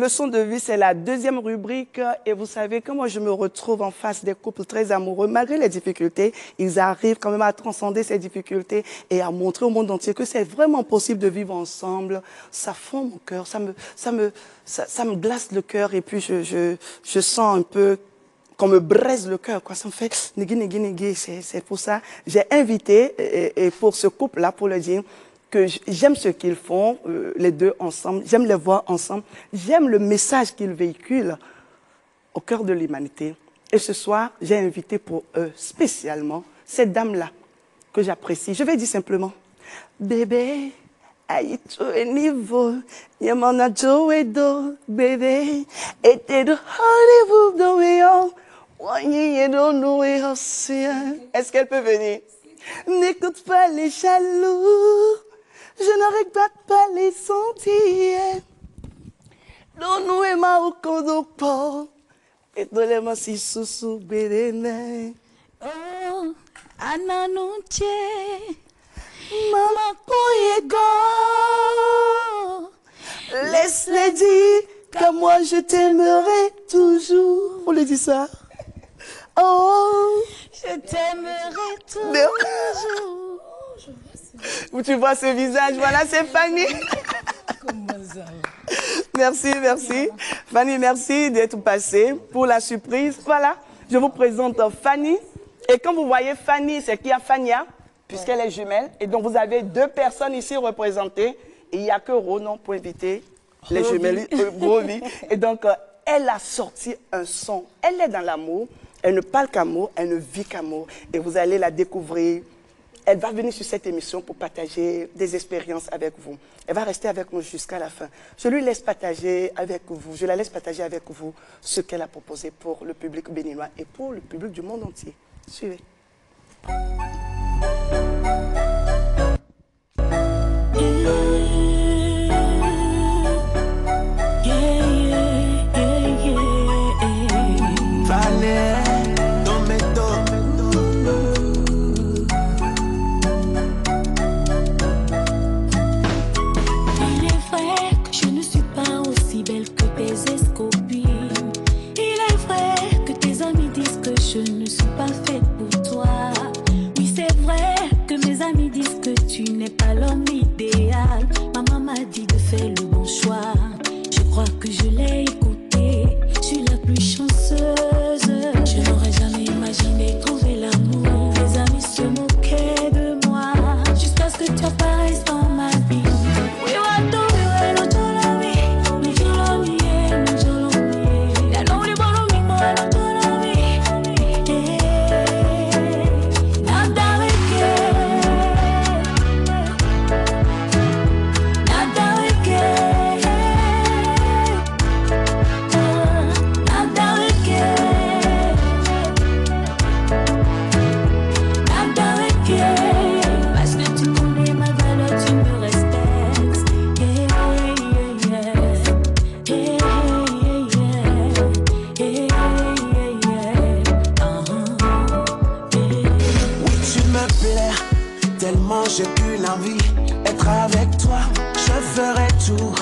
leçon de vie, c'est la deuxième rubrique. Et vous savez que moi, je me retrouve en face des couples très amoureux. Malgré les difficultés, ils arrivent quand même à transcender ces difficultés et à montrer au monde entier que c'est vraiment possible de vivre ensemble. Ça fond mon cœur, ça me, ça me, ça, me glace le cœur et puis je, je, je sens un peu qu'on me braise le cœur, quoi. Ça me fait négui, négui, négui. C'est pour ça. J'ai invité, et pour ce couple-là, pour le dire, que j'aime ce qu'ils font, euh, les deux ensemble. J'aime les voir ensemble. J'aime le message qu'ils véhiculent au cœur de l'humanité. Et ce soir, j'ai invité pour eux spécialement cette dame-là que j'apprécie. Je vais dire simplement, bébé, aïto e niveau, yamana joe bébé, et te do Hollywood océan. Est-ce qu'elle peut venir? N'écoute pas les jaloux, je ne regrette pas les sentir. Dono e mau kodo po, et dolema si susu berene. Oh, ananunche, Mama Koyego, laisse-les dire qu'à moi je t'aimerai toujours. On le dit ça. Oh, je t'aimerai toujours. Où tu vois ce visage, voilà, c'est Fanny. Merci, merci. Fanny, merci d'être passée pour la surprise. Voilà, je vous présente Fanny. Et quand vous voyez Fanny, c'est qu'il y a Fania, puisqu'elle est jumelle. Et donc, vous avez deux personnes ici représentées. Et il n'y a que Ronan pour inviter les jumelles. euh. Et donc, euh, elle a sorti un son. Elle est dans l'amour. Elle ne parle qu'amour. Elle ne vit qu'amour. Et vous allez la découvrir. Elle va venir sur cette émission pour partager des expériences avec vous. Elle va rester avec nous jusqu'à la fin. Je lui laisse partager avec vous, je la laisse partager avec vous ce qu'elle a proposé pour le public béninois et pour le public du monde entier. Suivez. Que tu j'ai qu'une envie être avec toi. Je ferai tout,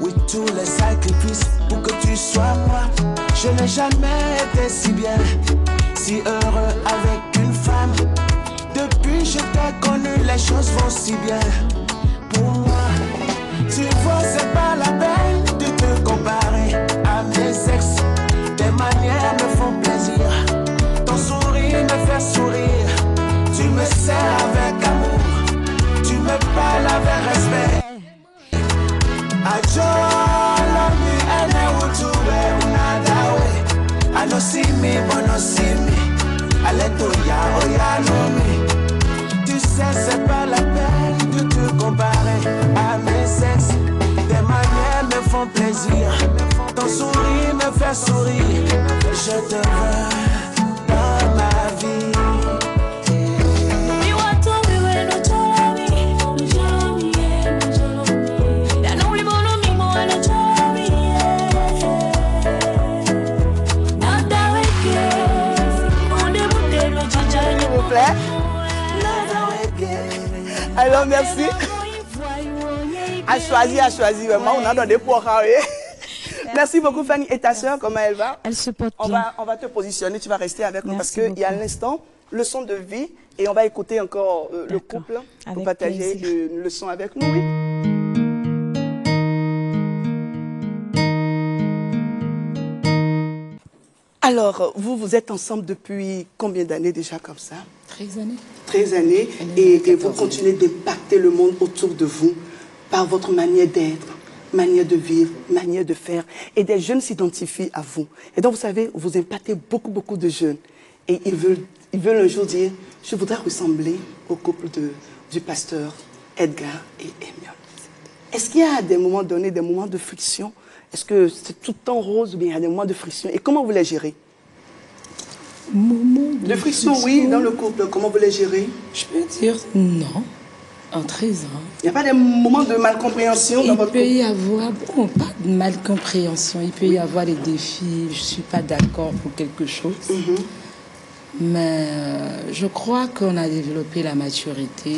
oui, tous les sacrifices pour que tu sois moi. Je n'ai jamais été si bien, si heureux avec une femme. Depuis je t'ai connu, les choses vont si bien pour moi. Tu vois, c'est pas la peine de te comparer à mes ex. Tes manières me font plaisir. Ton sourire me fait sourire. Tu me sers avec me parles avec respect. Ajo lami ene utube unadawe. Ano see me, but no see me. Aleto ya oya no me. Tu sais, c'est pas la peine de te comparer à mes ex. Tes manières me font plaisir. Ton sourire me fait sourire. Je te veux choisi, a choisi. Vraiment, on a donné pour hein, oui. Merci beaucoup, Fanny. Et ta sœur, comment elle va? Elle se porte on bien. va, on va te positionner, tu vas rester avec nous parce qu'il y a beaucoup. l'instant leçon de vie et on va écouter encore euh, le couple pour Avec partager plaisir. une leçon avec nous. Oui. Alors, vous, vous êtes ensemble depuis combien d'années déjà comme ça? 13 années. 13 années et, et vous 14 continuez d'impacter le monde autour de vous par votre manière d'être, manière de vivre, manière de faire. Et des jeunes s'identifient à vous. Et donc, vous savez, vous impactez beaucoup, beaucoup de jeunes. Et ils veulent, ils veulent un jour dire, je voudrais ressembler au couple de, du pasteur Edgar et Emion. Est-ce qu'il y a à des moments donnés des moments de friction? Est-ce que c'est tout le temps rose ou bien il y a des moments de friction? Et comment vous les gérez? Moment de, De friction, oui, dans le couple, comment vous les gérez? Je peux dire non. En 13 ans. Il n'y a pas des moments de malcompréhension dans Il votre peut y avoir, bon, pas de malcompréhension, il peut y avoir des défis, je ne suis pas d'accord pour quelque chose. Mhm. Mais euh, je crois qu'on a développé la maturité.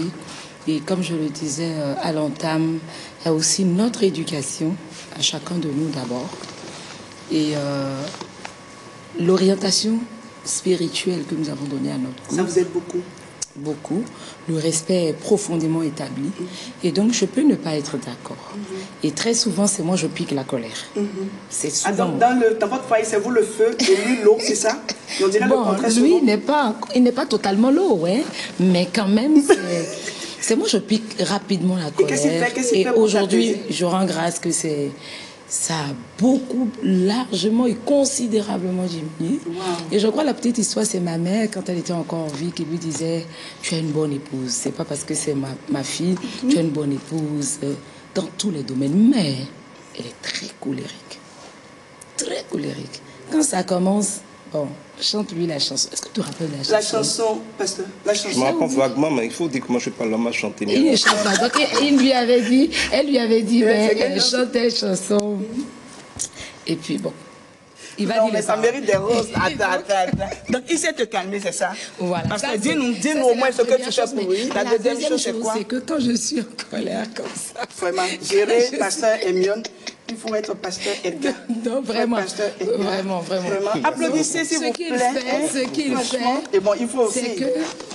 Et comme je le disais euh, à l'entame, il y a aussi notre éducation, à chacun de nous d'abord. Et euh, l'orientation spirituelle que nous avons donnée à notre couple Ça vous aide beaucoup. Beaucoup. Le respect est profondément établi. Et donc, je peux ne pas être d'accord. Et très souvent, c'est moi, je pique la colère. C'est Ah, souvent. donc, dans, le, dans votre foyer, c'est vous le feu et lui l'eau, c'est ça? Et on dirait le Bon, lui, il n'est pas, il n'est pas totalement lourd, ouais. Mais quand même, c'est, c'est moi, je pique rapidement la colère. Et pour aujourd'hui, je rends grâce que c'est, ça a beaucoup, largement et considérablement diminué. Wow. Et je crois la petite histoire, c'est ma mère, quand elle était encore en vie, qui lui disait Tu as une bonne épouse. C'est pas parce que c'est ma, ma fille, tu as une bonne épouse euh, dans tous les domaines. Mais elle est très colérique. Très colérique. Quand ça commence, bon, chante-lui la chanson. Est-ce que tu te rappelles la chanson La chanson, pasteur, la Je me chanson. rappelle vaguement, mais il faut dire comment je parle là, chanter. Il ne chante pas. Donc, il, lui avait dit, elle lui avait dit, mais elle chanson chantait chanson. Et puis, bon. Il va Non, dire mais ça mérite des roses. Attends, attends, attends. Donc, il sait te calmer, c'est ça? Voilà. Parce Ça, que dis-nous ça, dis au moins ce que tu fais pour lui. La deuxième chose, c'est quoi? C'est que quand je suis en colère comme ça. Vraiment, gérer pasteur Emion, il faut être pasteur Edgar. Non, vraiment. Pasteur Edgar. Vraiment, vraiment. Applaudissez, s'il Ce vous qu'il plaît. fait, ce qu'il fait, Et bon, il faut aussi. Que.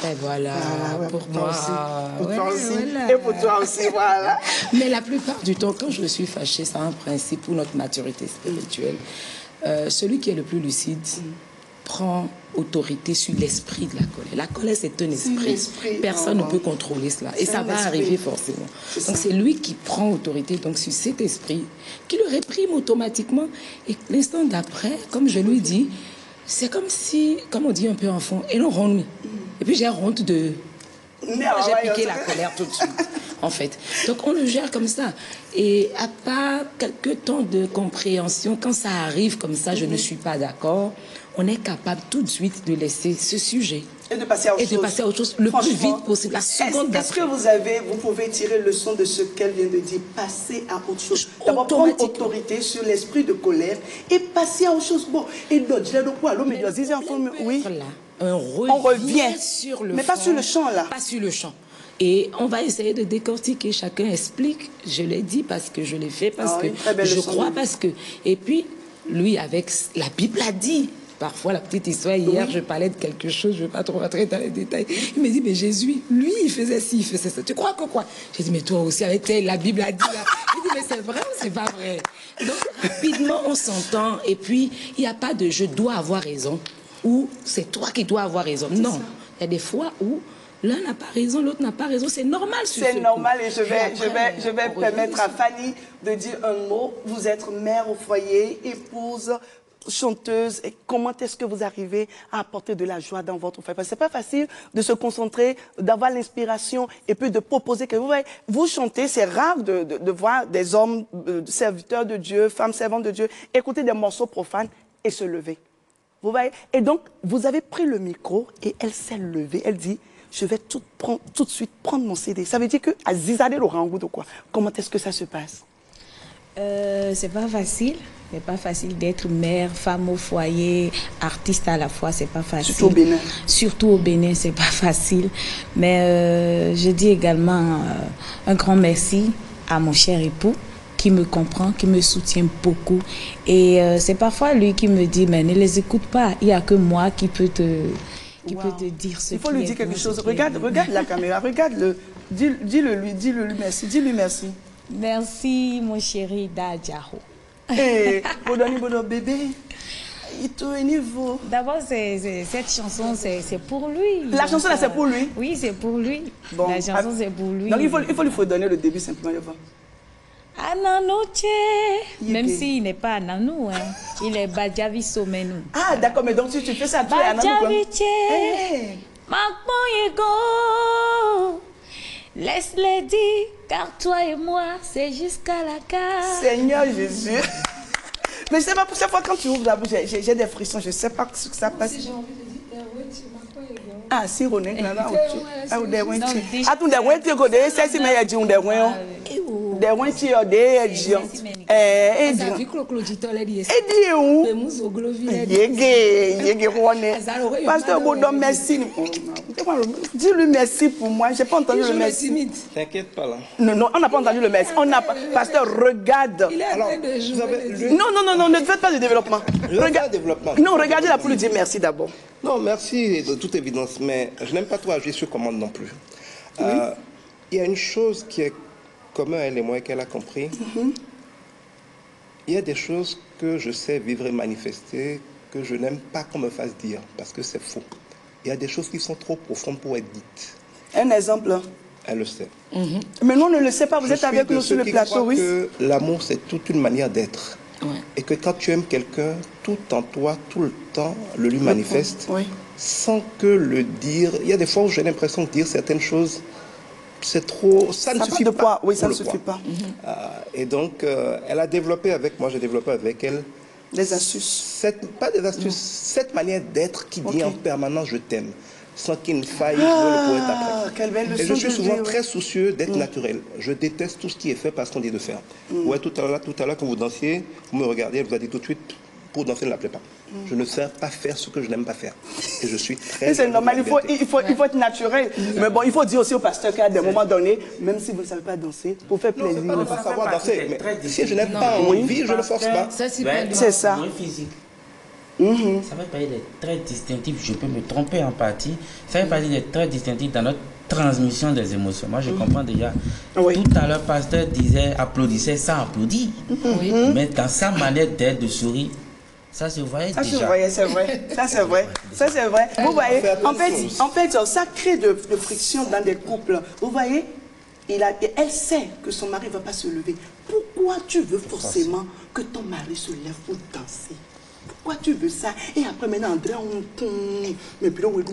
Ben voilà, ouais, pour moi. aussi. Pour ouais, toi aussi. voilà. Et pour toi aussi, voilà. Mais la plupart du temps, quand je suis fâchée, c'est un principe pour notre maturité spirituelle. Euh, celui qui est le plus lucide prend autorité sur l'esprit de la colère. La colère, c'est un esprit. Personne oh. ne peut contrôler cela. Et ça va esprit. arriver forcément. Donc c'est lui qui prend autorité donc sur cet esprit, qui le réprime automatiquement. Et l'instant d'après, comme je lui dis, c'est comme si, comme on dit un peu en fond, et non honte. Et puis j'ai honte de, j'ai piqué la colère tout de suite, en fait. Donc on le gère comme ça. Et à part quelques temps de compréhension, quand ça arrive comme ça, je ne suis pas d'accord, on est capable tout de suite de laisser ce sujet Et de passer à autre et de chose. passer à autre chose le plus vite possible, la seconde est-ce que vous avez, vous pouvez tirer leçon de ce qu'elle vient de dire, passer à autre chose D'abord prendre autorité sur l'esprit de colère et passer à autre chose. Bon, et d'autres, je l'ai de quoi L'eau, mais Dieu, disait enfant, oui. Là, on revient, On revient. sur le Mais pas sur le champ, là. Pas sur le champ. Et on va essayer de décortiquer. Chacun explique. Je l'ai dit parce que je l'ai fait, parce Ah, que je leçon crois, parce que. Et puis, lui, avec la Bible a dit. Parfois, la petite histoire, hier, je parlais de quelque chose, je ne vais pas trop rentrer dans les détails. Il me dit, mais Jésus, lui, il faisait ci, il faisait ça. Tu crois que quoi? J'ai dit, mais toi aussi, avec elle, la Bible a dit là. Il dit, mais c'est vrai ou c'est pas vrai? Donc, rapidement, on s'entend. Et puis, il n'y a pas de je dois avoir raison ou c'est toi qui dois avoir raison. Non. Il y a des fois où l'un n'a pas raison, l'autre n'a pas raison. C'est normal ce C'est coup. normal et je vais, après, je vais, je vais on permettre à Fanny de dire un mot. Vous êtes mère au foyer, épouse, chanteuse. Et comment est-ce que vous arrivez à apporter de la joie dans votre foyer? Parce que c'est pas facile de se concentrer, d'avoir l'inspiration et puis de proposer que vous voyez, vous chantez. C'est rare de, de- de voir des hommes euh, serviteurs de Dieu, femmes servantes de Dieu, écouter des morceaux profanes et se lever. Vous voyez? Et donc, vous avez pris le micro et elle s'est levée. Elle dit, je vais tout, prendre, tout de suite prendre mon CD. Ça veut dire que à Zizadé le rangou de quoi? Comment est-ce que ça se passe? Euh, c'est pas facile. C'est pas facile d'être mère, femme au foyer, artiste à la fois. C'est pas facile. Surtout au Bénin. Surtout au Bénin, c'est pas facile. Mais euh, je dis également euh, un grand merci à mon cher époux qui me comprend, qui me soutient beaucoup. Et euh, c'est parfois lui qui me dit, mais ne les écoute pas. Il n'y a que moi qui peut te, qui Wow. peut te dire ce Il faut lui dire quelque chose. est Regarde, regarde la caméra, regarde-le. Dis- Dis-le lui, dis-le lui merci, dis-lui merci. Merci, mon chéri Dadjaro. Eh, Bodoni Bodo bébé. D'abord, cette chanson, c'est pour lui. La chanson c'est pour lui Oui, c'est pour lui. Bon, la chanson, ah, c'est pour lui. Donc il faut, il faut lui faut donner le début simplement. Ananoche, même s'il n'est pas Ananou, hein. il est Badjavi Somenu. Ah d'accord, mais donc si tu fais ça, tu es Badjaviche, Eh, Makmoyego, laisse-les dire, car toi et moi, c'est jusqu'à la carte. Seigneur Jésus. Mais je sais pas, pour chaque fois quand tu ouvres la bouche, j'ai- des frissons, je sais pas ce que ça passe. Ah, si René, là, là, tu- ah, tu- Ah, tu tu tu des, dit, oh. eh, eh, eh, où? Be mu zoglo vi lɛ di. Yégué, yégué, René. Azaro, oui, Pasteur madame, Baudon, oui. merci. Dis-lui merci pour moi, j'ai pas entendu le me merci. T'inquiète pas là. Non, non, on n'a pas entendu le merci. On n'a pas. Pasteur, regarde. Il est en train de jouer. Non, non, non, non, ne faites pas de développement. Je vais faire le développement. Non, regardez là pour lui dire merci d'abord. Non, merci de toute évidence, mais je n'aime pas trop agir sur commande non plus. Euh, Il y a une chose qui est commune à elle et moi qu'elle a compris. Il y a des choses que je sais vivre et manifester que je n'aime pas qu'on me fasse dire parce que c'est faux. Il y a des choses qui sont trop profondes pour être dites. Un exemple. Elle le sait. Mais nous, on ne le sait pas. Vous Je êtes avec nous sur le plateau, oui. que l'amour, c'est toute une manière d'être. Ouais. Et que quand tu aimes quelqu'un, tout en toi, tout le temps, le lui manifeste, Oui. sans que le dire. Il y a des fois où j'ai l'impression de dire certaines choses, c'est trop. Ça, ne suffit de pas. poids. Oui, ça ne suffit poids. pas. Euh, et donc, euh, elle a développé avec moi, j'ai développé avec elle. Des astuces. Cette, pas des astuces, cette manière d'être qui dit en permanence je t'aime, sans qu'il ne faille jouer le poète Ah, après. quelle belle Et je leçon suis souvent très ouais. soucieux d'être naturel. Je déteste tout ce qui est fait parce qu'on dit de faire. Ouais, tout à l'heure, tout à l'heure, quand vous dansiez, vous me regardez, elle vous a dit tout de suite, pour danser, ne l'appelez pas. Je ne sais pas faire ce que je n'aime pas faire. Et je suis très. C'est normal, il faut, il, faut, il faut être naturel. Mais bon, il faut dire aussi au pasteur qu'à des moments donnés, même si vous ne savez pas danser, pour faire Non, plaisir. pas de pas savoir danser. Mais si je n'ai distinctifs. pas Oui. envie, je ne force pas. Ça, c'est ça. Physique. Mhm. Ça fait partie des traits distinctifs, je peux me tromper en partie, ça fait partie des traits distinctifs dans notre transmission des émotions. Moi, je comprends déjà. Oui. Tout à l'heure, pasteur disait, applaudissait sans applaudir. Oui. Mais dans sa manière d'être, de sourire, ça se voyait Ça, c'est déjà. vrai, c'est vrai. Ça, c'est vrai. Ça, c'est vrai. Vous voyez, en fait, en fait, ça crée de, de friction dans des couples. Vous voyez, il a, et elle sait que son mari ne va pas se lever. Pourquoi tu veux forcément que ton mari se lève pour danser? Pourquoi tu veux ça? Et après, maintenant, André, on tourne. Mais puis, on est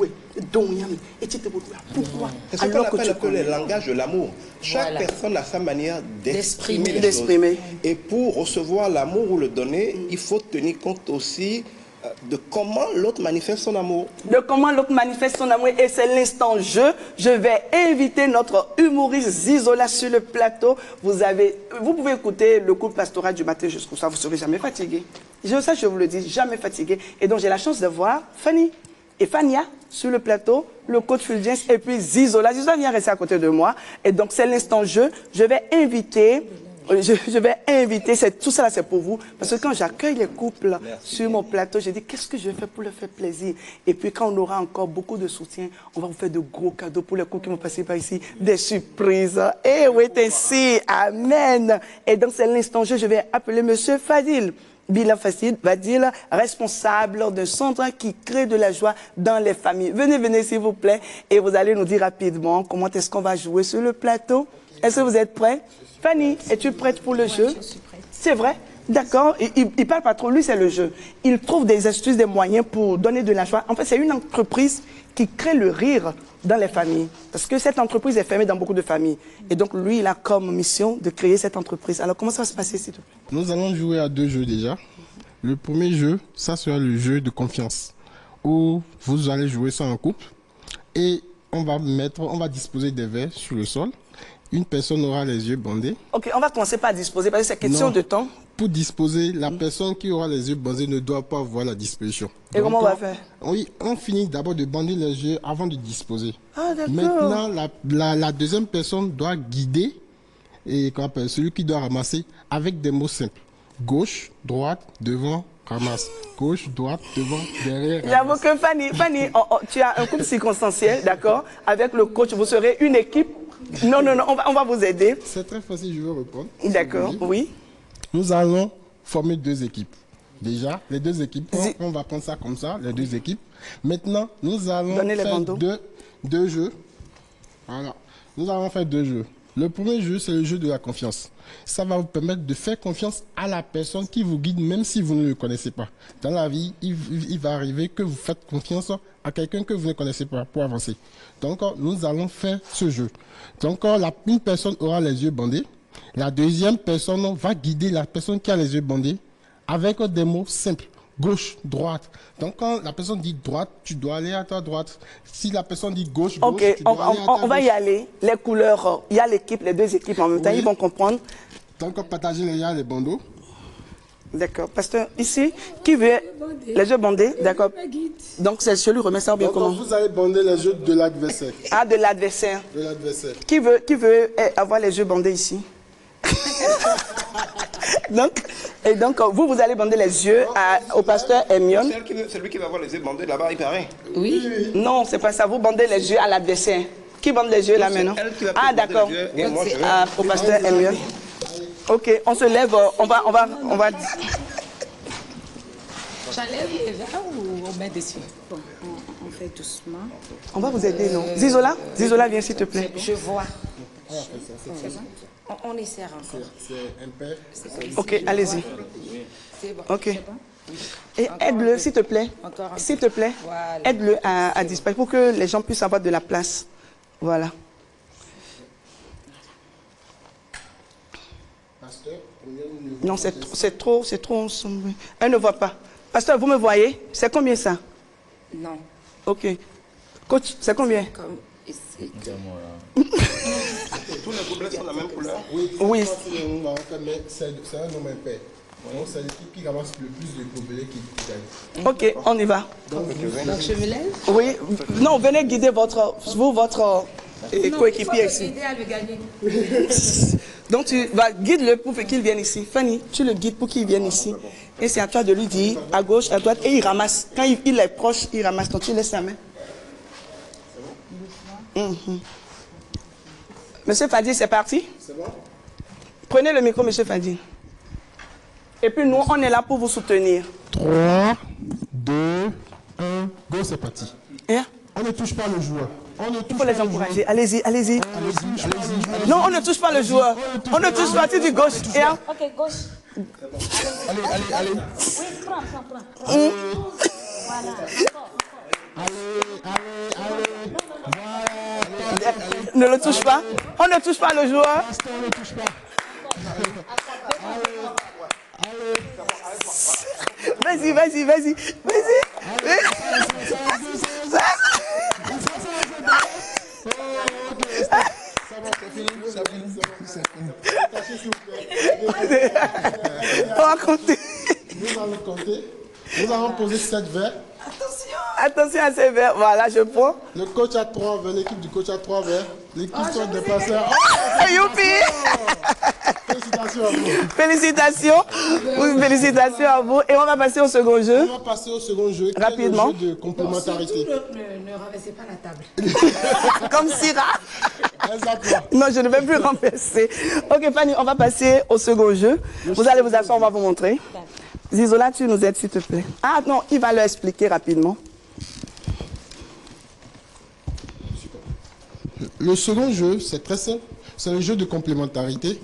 et tu te Pourquoi? C'est ce qu'on Alors que appelle peu le langage de l'amour. Chaque Voilà. personne a sa manière d'exprimer les choses. Et pour recevoir l'amour ou le donner, il faut tenir compte aussi euh, de comment l'autre manifeste son amour. de comment l'autre manifeste son amour. Et c'est l'instant jeu. Je vais inviter notre humoriste Zizola sur le plateau. Vous, avez, vous pouvez écouter le cours pastoral du matin jusqu'au soir. Vous ne serez jamais fatigué. Je, ça, je vous le dis, jamais fatigué. Et donc, j'ai la chance de voir Fanny et Fania sur le plateau, le coach Fulgence et puis Zizola. Zizola vient rester à côté de moi. Et donc, c'est l'instant jeu. Je vais inviter je, je vais inviter, c'est, tout ça là, c'est pour vous. Parce que quand j'accueille les couples sur mon plateau, je dis qu'est-ce que je faire pour leur faire plaisir? Et puis quand on aura encore beaucoup de soutien, on va vous faire de gros cadeaux pour les couples qui vont passer par ici, des surprises. Et oui, ainsi, Amen. Et donc c'est l'instant jeu, je vais appeler Monsieur Fadil. Bila Facile va dire responsable d'un centre qui crée de la joie dans les familles. Venez, venez s'il vous plaît et vous allez nous dire rapidement comment est-ce qu'on va jouer sur le plateau. Est-ce que vous êtes prêts? Fanny, es-tu prête pour le jeu? C'est vrai? D'accord, il, il, il parle pas trop, lui c'est le jeu. Il trouve des astuces, des moyens pour donner de la joie. En fait, c'est une entreprise qui crée le rire dans les familles. Parce que cette entreprise est fermée dans beaucoup de familles. Et donc lui, il a comme mission de créer cette entreprise. Alors comment ça va se passer, s'il te plaît? Nous allons jouer à deux jeux déjà. Le premier jeu, ça sera le jeu de confiance, où vous allez jouer ça en couple et on va mettre, on va disposer des verres sur le sol. Une personne aura les yeux bandés. Ok, on va commencer par disposer parce que c'est question Non. de temps. Pour disposer, la personne qui aura les yeux bandés ne doit pas voir la disposition. Et comment on va faire? Oui, on finit d'abord de bander les yeux avant de disposer. Ah, d'accord. Maintenant, la, la- la deuxième personne doit guider et celui qui doit ramasser avec des mots simples. Gauche, droite, devant, ramasse. Gauche, droite, devant, derrière. J'avoue que Fanny, Fanny oh, oh, tu as un couple circonstanciel, d'accord? Avec le coach, vous serez une équipe. Non, non, non, on va, on va vous aider. C'est très facile, je vais reprendre. D'accord, Si oui. Nous allons former deux équipes. Déjà, les deux équipes, on- va prendre ça comme ça, les deux équipes. Maintenant, nous allons Donnez faire deux, deux jeux. Voilà. Nous allons faire deux jeux. Le premier jeu, c'est le jeu de la confiance. Ça va vous permettre de faire confiance à la personne qui vous guide, même si vous ne le connaissez pas. Dans la vie, il, va arriver que vous faites confiance à quelqu'un que vous ne connaissez pas pour avancer. Donc, nous allons faire ce jeu. Donc, une personne aura les yeux bandés. La deuxième personne va guider la personne qui a les yeux bandés avec des mots simples. Gauche, droite. Donc, quand la personne dit droite, tu dois aller à ta droite. Si la personne dit gauche, gauche, tu on, dois aller à on- ta on va y aller. Les couleurs, il y a l'équipe, les deux équipes en même temps, ils vont comprendre. Donc, partager les liens, les bandeaux. D'accord. Pasteur, ici, qui veut les yeux bandés D'accord. Donc, c'est celui remet ça bien Donc, comment? vous allez bander les yeux de l'adversaire. Ah, de l'adversaire. De l'adversaire. Qui veut, qui veut eh, avoir les yeux bandés ici? Donc, et donc, vous, vous allez bander les yeux à- au pasteur veut- Celui qui va avoir les yeux bandés là-bas, il paraît. Oui. Non, c'est pas ça. Vous bandez les yeux à l'adversaire. Qui bande les yeux là C'est maintenant? elle qui va Ah, bander les d'accord. Ah, au pasteur Emion. Ok, on se lève. euh, On va, on va, on va. J'enlève les verres ou on met dessus Bon, on, on fait doucement. On va vous aider, non? Zizola, Zizola, viens s'il te plaît. Je vois. On, on essaie encore. C'est impair. Ok, allez-y. C'est bon. Ok. Et aide-le, s'il te plaît. Encore un S'il te plaît. Voilà. Aide-le à, à disparaître pour que les gens puissent avoir de la place. Voilà. Non, c'est trop- c'est trop, c'est trop. Elle ne voit pas. Pasteur, vous me voyez? C'est combien ça? Non, Ok. Coach, c'est combien? Comme ici. Tous les gobelets sont de la même couleur. Oui, Oui. c'est le c'est c'est un nombre impair. Donc, c'est l'équipe qui ramasse le plus de gobelets qui gagne. Ok, on y va. Donc je me lève Oui. Non, venez guider votre, vous, votre euh, coéquipier ici. À le gagner. Donc tu vas guide-le pour qu'il vienne ici. Fanny, tu le guides pour qu'il vienne ici. Et c'est à toi de lui dire à gauche, à droite, et il ramasse. Quand il, il est proche, il ramasse. Donc tu laisses sa main. Mhm. Monsieur Fadi, c'est parti? C'est bon Prenez le micro, monsieur Fadi. Et puis nous, on est là pour vous soutenir. 3, 2, 1, go, c'est parti. Et On ne touche pas le joueur. On ne touche il faut les pas le encourager. Allez-y, allez-y. joueur. Allez-y, allez-y. Non, on ne touche pas le joueur. On ne touche pas, tu dis gauche. Hein? Ok, gauche. Allez, allez, allez. Oui, prends, prends, prends. Voilà. Encore. Allez, allez, allez. Ne le touche pas. On ne touche pas le joueur. Vas-y, vas-y, vas-y. Vas-y. On va compter. Nous allons compter. Nous allons poser 7 verres. Attention à ces verres. Voilà, je prends. Le coach a 3 verres, l'équipe du coach a 3 verres. L'équipe soit des passeurs. Ah, Youpi Félicitations à vous. Félicitations. Oui, félicitations à vous. Et on va passer au second jeu. On va passer au second jeu, qui Rapidement. est le jeu de complémentarité? ne, ne renversez pas la table. Comme Syrah. Exactement. Non, je ne vais plus renverser. Ok, Fanny, on va passer au second jeu. Vous allez vous asseoir, on va vous montrer. Zizola, tu nous aides, s'il te plaît. Ah non, il va leur expliquer rapidement. Le second jeu, c'est très simple. C'est le jeu de complémentarité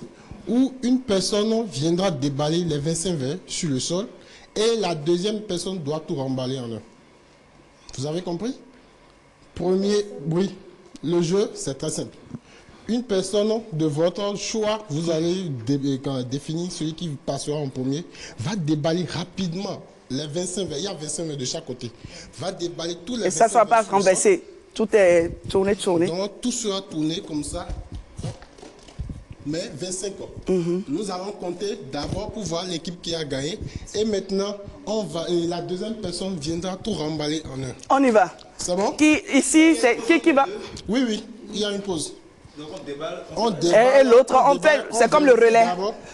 où une personne viendra déballer les 25 verres sur le sol et la deuxième personne doit tout remballer en un. Vous avez compris? Premier bruit. Le jeu, c'est très simple. Une personne de votre choix, vous allez dé- euh, définir celui qui passera en premier, va déballer rapidement les 25 verres. Il y a 25 verres de chaque côté. Va déballer tous les Et ça ne 25 sera pas renversé. Tout est tourné, tourné. Donc tout sera tourné comme ça. Mais 25 ans. Nous allons compter d'abord pour voir l'équipe qui a gagné. Et maintenant, on va, et la deuxième personne viendra tout remballer en un. On y va. C'est bon? Qui, ici, c'est qui qui va? Oui, oui, il y a une pause. On Et, déballe, et l'autre, on déballe, fait, c'est comme le relais.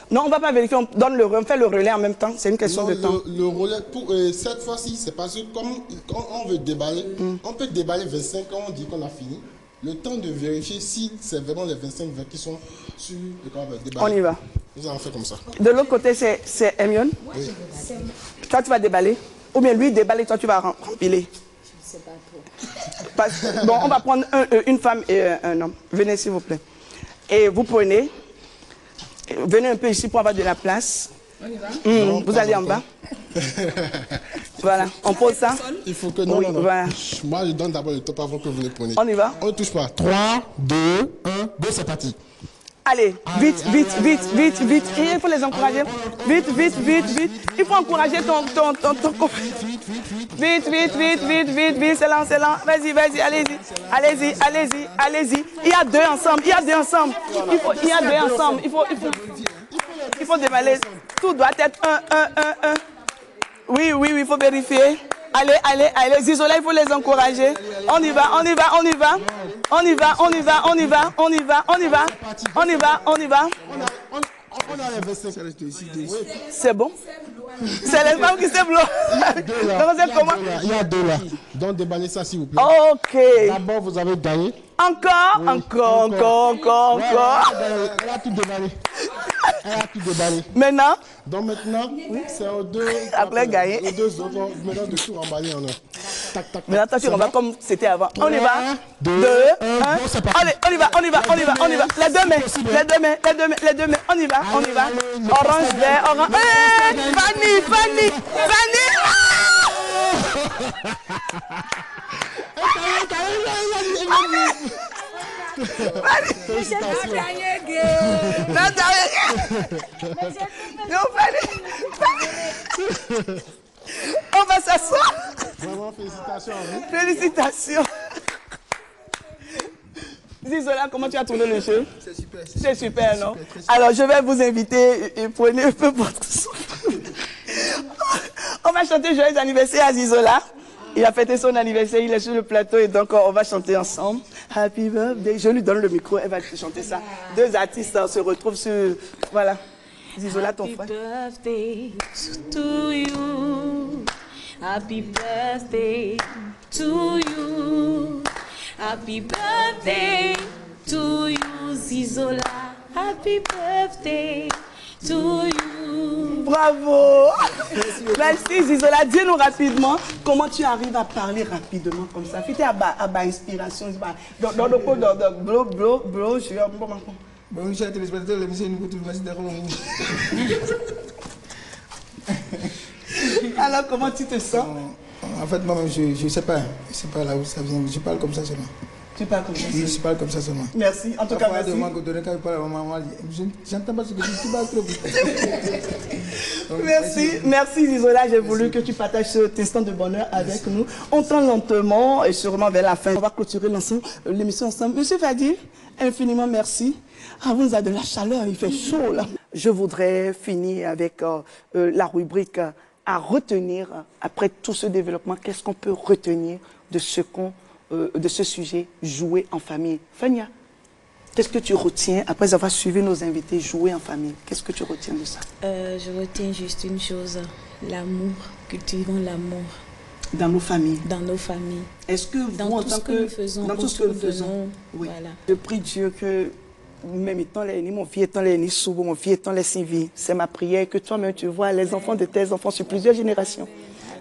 Non, on va pas vérifier, on donne le relais, on fait le relais en même temps. C'est une question Non, de temps. le, le relais, pour, euh, cette fois-ci, c'est parce que comme quand on veut déballer, Mm. on peut déballer 25 quand on dit qu'on a fini. Le temps de vérifier si c'est vraiment les 25 verres qui sont sur le va déballer. On y va. Nous allons faire comme ça. De l'autre côté, c'est c'est Emion. Toi, tu vas déballer. Ou bien lui déballer, toi, tu vas rem- rempiler. Sais pas trop. Parce- bon, on va prendre un- euh, une femme et euh, un homme. Venez, s'il vous plaît. Et vous prenez. Venez un peu ici pour avoir de la place. Hum, Non, vous pas allez en bas. voilà, on pose ça. Il faut que non, Oui, non, non. voilà. Moi, je donne d'abord le top avant que vous le preniez. On y va On ne touche pas. 3, 2, 1, 2, c'est parti. Allez, vite, vite, vite, vite, vite. il faut les encourager. Vite, vite, vite, vite. Il faut encourager ton, ton, ton, ton. Vite, vite, vite. Vite, vite, vite, c'est lent, c'est lent. Vas-y, vas-y, allez-y, allez-y, allez-y, allez-y. Il y a deux ensemble, il y a deux ensemble. Il, faut, il y a deux ensemble. Il faut, il faut, il faut. Tout doit être un, un, un, un. Oui, oui, oui, il faut vérifier. Allez, allez, allez. Zizola, il faut les encourager. On y va, on y va, on y va. On y va, on y va, on y va, on y va, on y va. On y va, on y va. On a, on, on a les 25. Oui. C'est bon? C'est les femmes qui deux là. Il y a deux là. Donc, déballez ça, s'il vous plaît. Ok. D'abord, vous avez gagné. Encore, encore, encore, encore, Ouais, encore. elle a gagné. Elle a tout déballé. Elle a tout déballé. Maintenant, Donc maintenant, c'est aux deux, Après gagner. aux deux autres, maintenant de tout remballer en un. Tac, tac, maintenant, toi, tu bon? comme c'était avant. On y va. Deux, deux, un. Allez, on y va, on y va, on y va, on y va. Les deux mains, les deux mains, les deux mains, les deux mains. On y va, on y va. Orange, vert, orange. Fanny, Fanny, Fanny. On va s'asseoir. Vraiment, félicitations. Félicitations. Zizola, comment tu as tourné le jeu? C'est super. C'est super, non? Alors, je vais vous inviter et prenez un peu votre souffle. On va chanter joyeux anniversaire à Zizola. Il a fêté son anniversaire, il est sur le plateau et donc on va chanter ensemble. Happy birthday. Je lui donne le micro, elle va chanter ça. Deux artistes hein, se retrouvent sur. Voilà. Zizola, ton Happy frère. birthday to you. Happy birthday to you. Happy birthday to you, Zizola. Happy birthday to you. Bravo Merci Zizola. Dis-nous rapidement comment tu arrives à parler rapidement comme ça. Fais à bas, à bas inspiration. Dans dans le coup, dans le blo, blo, blo, je suis un peu marquant. Bon, chers téléspectateurs, l'émission est d'accord. Alors, comment tu te sens? En fait, moi-même, je ne sais pas. Je sais pas là où ça vient. Je parle comme ça seulement. Tu parles comme ça. Je parle comme ça seulement. Merci. En tout cas, merci. j'entends pas ce que tu dis. Tu parles trop vite. Donc, Merci, merci Zizola. J'ai voulu que tu partages cet instant de bonheur avec nous. On tend lentement et sûrement vers la fin. On va clôturer l'ensemble- l'émission ensemble. Monsieur Fadi, infiniment merci. Ah, vous avez de la chaleur, il fait chaud là. Je voudrais finir avec euh, euh, la rubrique euh, à retenir, après tout ce développement, qu'est-ce qu'on peut retenir de ce, qu'on, euh, de ce sujet, jouer en famille. Fania, qu'est-ce que tu retiens après avoir suivi nos invités, jouer en famille? Qu'est-ce que tu retiens de ça? Euh, je retiens juste une chose, l'amour. Cultivons l'amour Dans nos familles. dans nos familles. Est-ce que vous, Dans en tout tant ce que nous faisons, dans tout ce que nous faisons, oui. voilà. je prie Dieu que même étant les ni mon fils étant les ni souvent mon fils étant les vie, c'est ma prière que toi-même tu vois les enfants de tes enfants sur plusieurs générations.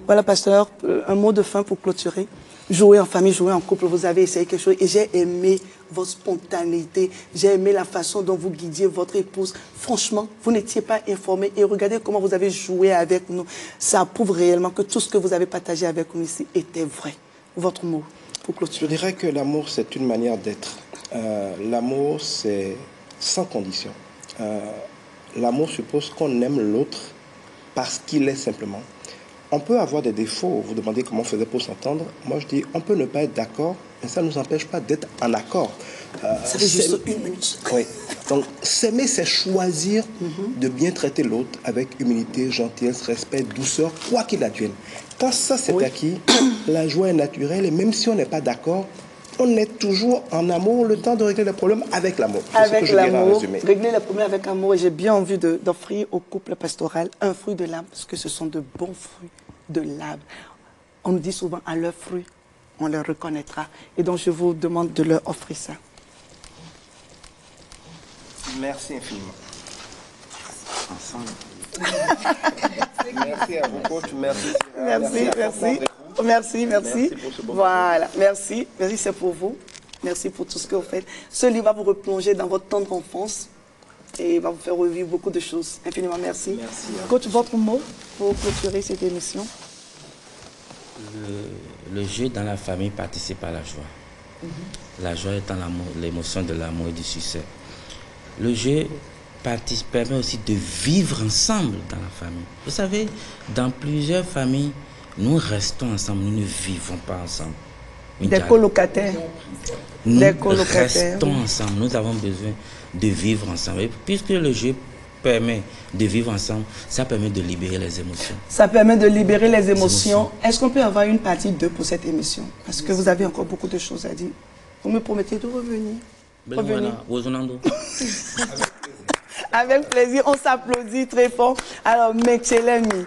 Voilà, pasteur, euh, un mot de fin pour clôturer. Jouer en famille, jouer en couple, vous avez essayé quelque chose et j'ai aimé votre spontanéité, j'ai aimé la façon dont vous guidiez votre épouse. Franchement, vous n'étiez pas informé et regardez comment vous avez joué avec nous. Ça prouve réellement que tout ce que vous avez partagé avec nous ici était vrai. Votre mot pour Je clôturer. dirais que l'amour, c'est une manière d'être. Euh, l'amour, c'est sans condition. Euh, l'amour suppose qu'on aime l'autre parce qu'il est simplement. On peut avoir des défauts. Vous demandez comment on faisait pour s'entendre. Moi, je dis, on peut ne pas être d'accord, mais ça ne nous empêche pas d'être en accord. Euh, Ça fait juste une minute. oui. Donc, s'aimer, c'est choisir de bien traiter l'autre avec humilité, gentillesse, respect, douceur, quoi qu'il advienne. Quand ça, c'est Oui. acquis, la joie est naturelle et même si on n'est pas d'accord, on est toujours en amour, le temps de régler les problèmes avec l'amour. C'est ce que Avec l'amour, régler les problèmes avec amour. Et j'ai bien envie d'offrir au couple pastoral un fruit de l'âme, parce que ce sont de bons fruits de l'âme. On nous dit souvent à leurs fruits, on les reconnaîtra. Et donc je vous demande de leur offrir ça. Merci infiniment. Merci à vous, coach. Merci. Merci, merci. Merci, merci. Merci pour ce beau Voilà, merci. Merci, c'est pour vous. Merci pour tout ce que vous faites. Ce livre va vous replonger dans votre tendre enfance et va vous faire revivre beaucoup de choses. Infiniment merci. Merci. Coach, votre mot pour clôturer cette émission Le, le jeu dans la famille participe à la joie. La joie étant l'émotion de l'amour et du succès. Le jeu participe, permet aussi de vivre ensemble dans la famille. Vous savez, dans plusieurs familles, nous restons ensemble, nous ne vivons pas ensemble. Des colocataires. Nous des colocataires. restons ensemble. Nous avons besoin de vivre ensemble. Et puisque le jeu permet de vivre ensemble, ça permet de libérer les émotions. Ça permet de libérer les émotions. Est-ce qu'on peut avoir une partie 2 pour cette émission? Parce que vous avez encore beaucoup de choses à dire. Vous me promettez de revenir Revenez. Ozonando. Avec plaisir, on s'applaudit très fort. Alors, Mechelemi,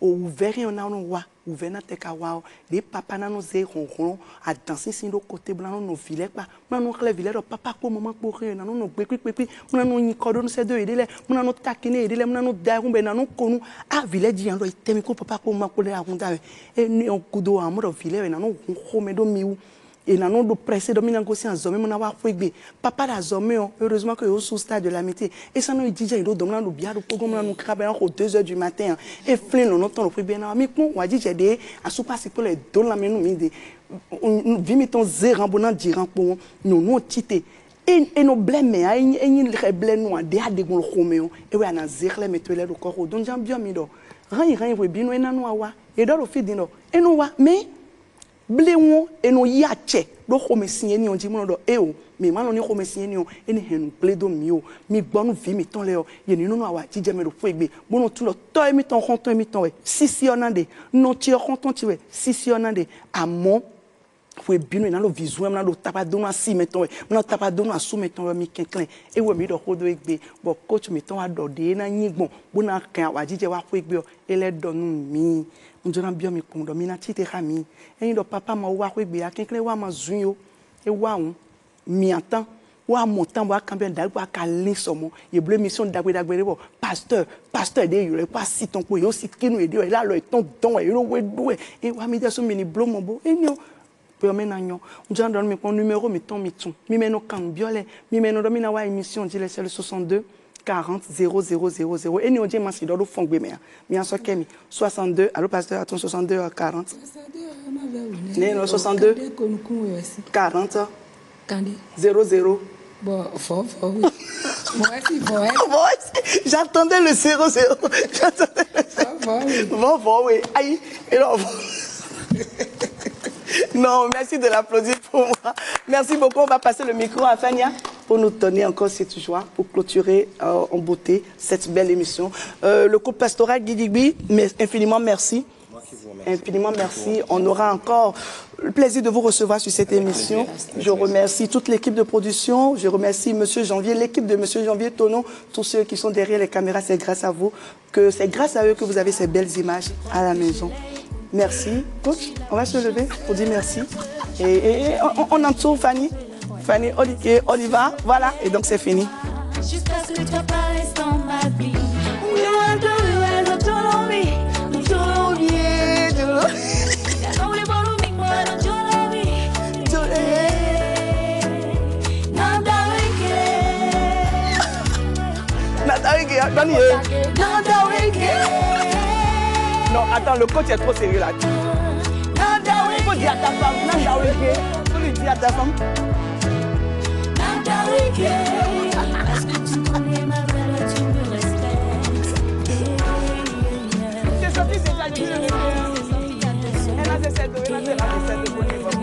ouvert on a no wa, ouvert na teka wa. Les papa na no ze ronron a danser sin do côté blanc no vile pa. Muna no kle vile do papa ko maman ko re na no gbe kwi kwi. Muna no yin kodo no se do edele, muna no takine edele, muna no dai rumbe na no konu. A vile di ko papa ko maman ko le arunda. E ni on kudo amuro vile na no home do miu et nano do pressé do mina gosi azome mona papa da azome o heureusement que yo sous stade de l'amitié et ça no dija ido do mona do bia do pogo mona no krabe en 2 heures du matin et flin no no ton lo kwegbe na mi pon wa dija de asu passe pour les do la menu mi de vi mi ton zéran bona diran po no no tite et et no blème a enyi le blème no de ade gon khomeo e we na zerle metele do ko don jam bio mi do ran ran we bi no e na no awa e do ro fidi no e no wa mais ble ŋo eno yi atsɛ ɖo xɔme si eni o dzi mlɔ ɖɔ e o mi ma lɔ ni xɔme si eni o eni hɛnu ble do mi o mi gbɔ nu vi mi tɔn lɛ o yeni nunu awa dzidze mi do ƒo egbe bono tu lɔ tɔ emi tɔn xɔntɔn emi tɔn wɛ sisi ɔna de. Nɔtsi xɔntɔn tsi wɛ sisi ɔna de. Amɔ fo ebinu yina lo vizu mna do tapa do na si metɔn wɛ mna tapa do na su metɔn mi kɛkɛlɛ ewɔ mi dɔ xɔ do egbe bɔn coach mi tɔn wa dɔ de na nyi gbɔn bona kɛn awa dzidze wa ƒo egbe o ele dɔ nu mi. Ŋdzɔna biɔ mi kpɔn dɔ mi na ti te xa mi eyin dɔ papa ma wa ƒe gbe akenkele wa ma zui yo e wa ŋu miatan wa mɔ tan wa kan bɛ dagbe aka li sɔmɔ yeblo émission dagbe dagbe de bɔ pasteur pasteur de yɔrɔ eƒe asi tɔn kpo yɔ si kinu yede yɛ lalɔ etɔn dɔn wɛ yɔrɔ wɛ do wɛ e wa mi de so mi ni blo mɔ bo e ni o pé mi na yan ŋdzɔna dɔ mi numéro mi tɔn mi tun mi mɛ no kan biɔ lɛ mi mɛ no dɔ mi na wa émission di lɛ c'est le 62 40 00 00 et nous on dit merci dans le fond mais bien sûr Kemi 62 allô pasteur attends 62 euh, 40 né no 62 40 00 Bon, fort, fort, oui. J'attendais le 00 j'attendais le 00 oui. bon bon oui. Aïe. Et non Non, merci de l'applaudir pour moi. Merci beaucoup. On va passer le micro à Fania pour nous donner encore cette joie, pour clôturer euh, en beauté cette belle émission. Euh, le couple pastoral Guigui, mais infiniment merci. Infiniment merci. On aura encore le plaisir de vous recevoir sur cette émission. Je remercie toute l'équipe de production. Je remercie Monsieur Janvier, l'équipe de Monsieur Janvier Tonon, tous ceux qui sont derrière les caméras. C'est grâce à vous que c'est grâce à eux que vous avez ces belles images à la maison. Merci. Coach, on va se lever pour dire merci. Et, et- et on, on entoure Fanny. Fanny, Olivier, Oliva. Voilà. Et donc c'est fini. Jusqu'à ce que tu apparaisses dans ma vie. We want to, to me. To me. Non, attends, le coach est trop sérieux là. Nada Il faut dire à ta femme, Nada wiki. Il faut lui dire à ta femme. Nada wiki. Parce que tu connais ma valeur, tu me respectes. C'est sorti, c'est ça, Elle a ses sept, elle a ses- Sur